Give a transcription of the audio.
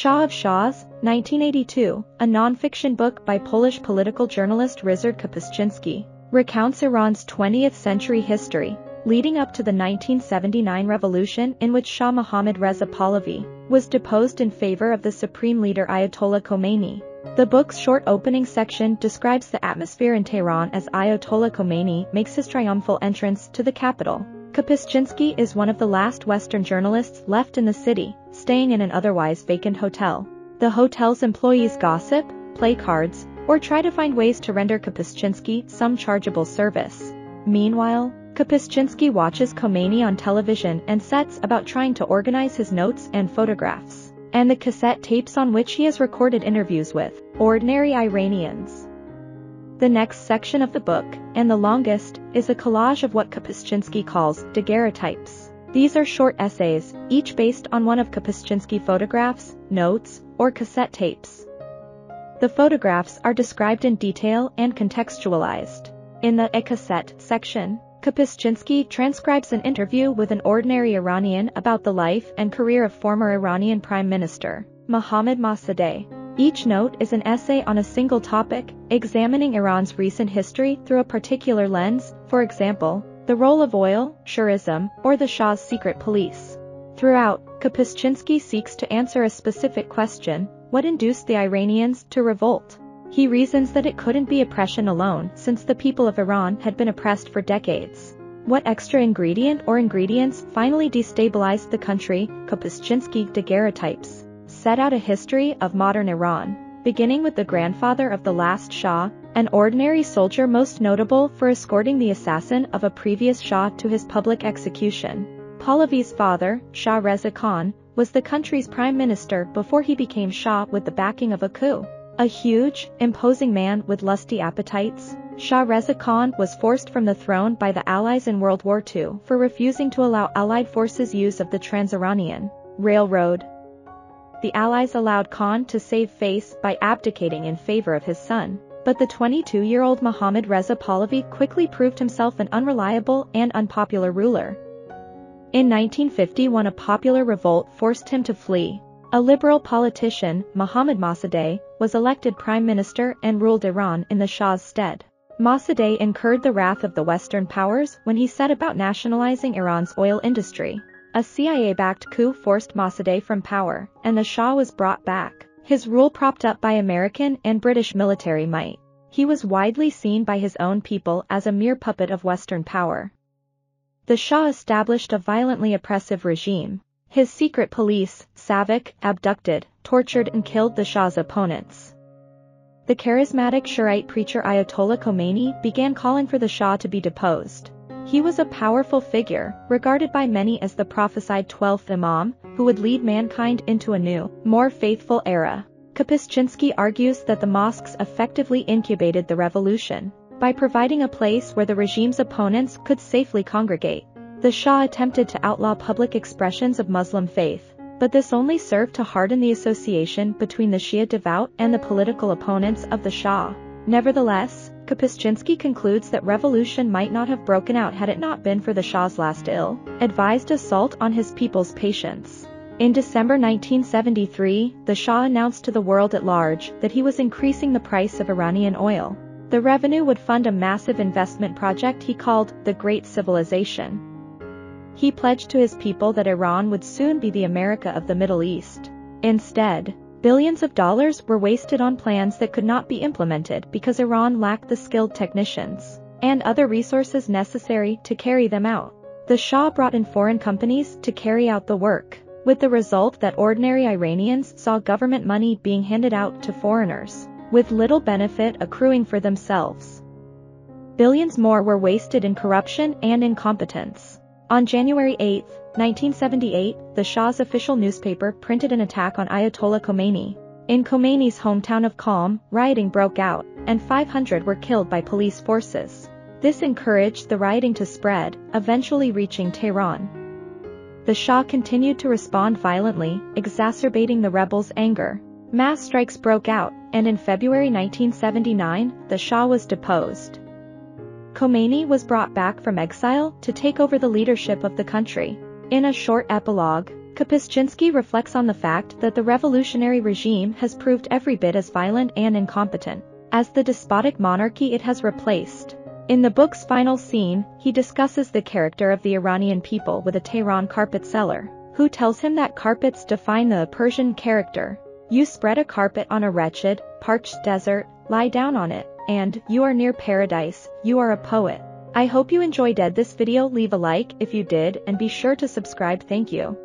Shah of Shahs, 1982, a non-fiction book by Polish political journalist Ryszard Kapuscinski, recounts Iran's 20th century history, leading up to the 1979 revolution in which Shah Mohammad Reza Pahlavi was deposed in favor of the supreme leader Ayatollah Khomeini. The book's short opening section describes the atmosphere in Tehran as Ayatollah Khomeini makes his triumphal entrance to the capital. Kapuscinski is one of the last Western journalists left in the city, staying in an otherwise vacant hotel. The hotel's employees gossip, play cards, or try to find ways to render Kapuscinski some chargeable service. Meanwhile, Kapuscinski watches Khomeini on television and sets about trying to organize his notes and photographs, and the cassette tapes on which he has recorded interviews with ordinary Iranians. The next section of the book, and the longest, is a collage of what Kapuscinski calls daguerreotypes. These are short essays, each based on one of Kapuscinski photographs, notes, or cassette tapes. The photographs are described in detail and contextualized. In the A cassette section, Kapuscinski transcribes an interview with an ordinary Iranian about the life and career of former Iranian Prime Minister, Mohammad Mossadegh. Each note is an essay on a single topic, examining Iran's recent history through a particular lens, for example, the role of oil, Shurism, or the Shah's secret police. Throughout, Kapuscinski seeks to answer a specific question, what induced the Iranians to revolt? He reasons that it couldn't be oppression alone since the people of Iran had been oppressed for decades. What extra ingredient or ingredients finally destabilized the country, Kapuscinski daguerreotypes, set out a history of modern Iran, beginning with the grandfather of the last Shah, an ordinary soldier most notable for escorting the assassin of a previous Shah to his public execution. Pahlavi's father, Shah Reza Khan, was the country's prime minister before he became Shah with the backing of a coup. A huge, imposing man with lusty appetites, Shah Reza Khan was forced from the throne by the Allies in World War II for refusing to allow Allied forces use of the Trans-Iranian Railroad. The Allies allowed Khan to save face by abdicating in favor of his son, but the 22-year-old Mohammad Reza Pahlavi quickly proved himself an unreliable and unpopular ruler. In 1951 a popular revolt forced him to flee, a liberal politician, Mohammad Mossadegh, was elected prime minister and ruled Iran in the Shah's stead. Mossadegh incurred the wrath of the Western powers when he set about nationalizing Iran's oil industry. A CIA-backed coup forced Mossadegh from power, and the Shah was brought back, his rule propped up by American and British military might. He was widely seen by his own people as a mere puppet of Western power. The Shah established a violently oppressive regime, his secret police, Savak, abducted, tortured and killed the Shah's opponents. The charismatic Shiite preacher Ayatollah Khomeini began calling for the Shah to be deposed. He was a powerful figure, regarded by many as the prophesied 12th Imam, who would lead mankind into a new, more faithful era. Kapuscinski argues that the mosques effectively incubated the revolution by providing a place where the regime's opponents could safely congregate. The Shah attempted to outlaw public expressions of Muslim faith, but this only served to harden the association between the Shia devout and the political opponents of the Shah. Nevertheless, Kapuscinski concludes that revolution might not have broken out had it not been for the Shah's last ill-advised assault on his people's patience. In December 1973, the Shah announced to the world at large that he was increasing the price of Iranian oil. The revenue would fund a massive investment project he called the Great Civilization. He pledged to his people that Iran would soon be the America of the Middle East. Instead, billions of dollars were wasted on plans that could not be implemented because Iran lacked the skilled technicians and other resources necessary to carry them out. The Shah brought in foreign companies to carry out the work, with the result that ordinary Iranians saw government money being handed out to foreigners, with little benefit accruing for themselves. Billions more were wasted in corruption and incompetence. On January 8, 1978, the Shah's official newspaper printed an attack on Ayatollah Khomeini. In Khomeini's hometown of Qom, rioting broke out, and 500 were killed by police forces. This encouraged the rioting to spread, eventually reaching Tehran. The Shah continued to respond violently, exacerbating the rebels' anger. Mass strikes broke out, and in February 1979, the Shah was deposed. Khomeini was brought back from exile to take over the leadership of the country. In a short epilogue, Kapuscinski reflects on the fact that the revolutionary regime has proved every bit as violent and incompetent as the despotic monarchy it has replaced. In the book's final scene, he discusses the character of the Iranian people with a Tehran carpet seller, who tells him that carpets define the Persian character. You spread a carpet on a wretched, parched desert, lie down on it, and you are near paradise, you are a poet. I hope you enjoyed this video leave a like if you did and be sure to subscribe thank you.